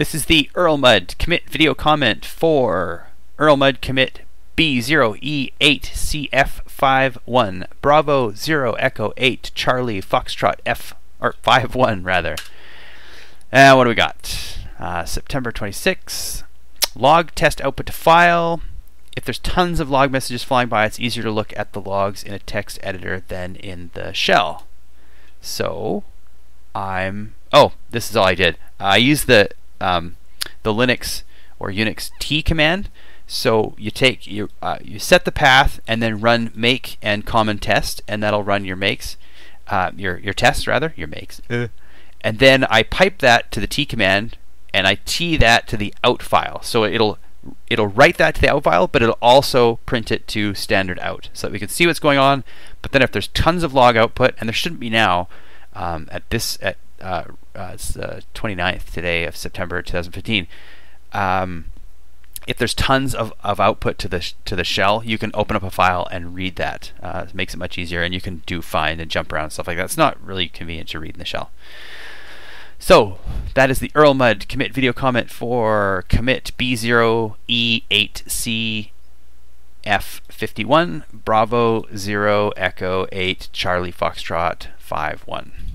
This is the Erlmud commit video comment for Erlmud commit B0E8CF51 Bravo 0 Echo 8 Charlie Foxtrot F or 51 rather. And what do we got? Uh, September 26. Log test output to file. If there's tons of log messages flying by, it's easier to look at the logs in a text editor than in the shell. So I'm oh, this is all I did. I used the um, the Linux or Unix tee command. So you take you uh, you set the path and then run make and common test, and that'll run your makes, uh, your your tests rather, your makes. Uh. And then I pipe that to the tee command, and I tee that to the out file. So it'll it'll write that to the out file, but it'll also print it to standard out, so that we can see what's going on. But then if there's tons of log output, and there shouldn't be now, um, at this at uh, uh, it's the 29th today of September 2015. Um, if there's tons of, of output to the to the shell, you can open up a file and read that. Uh, it makes it much easier, and you can do find and jump around and stuff like that. It's not really convenient to read in the shell. So that is the Erlmud commit video comment for commit B0E8CF51 Bravo 0 Echo 8 Charlie Foxtrot 5 1.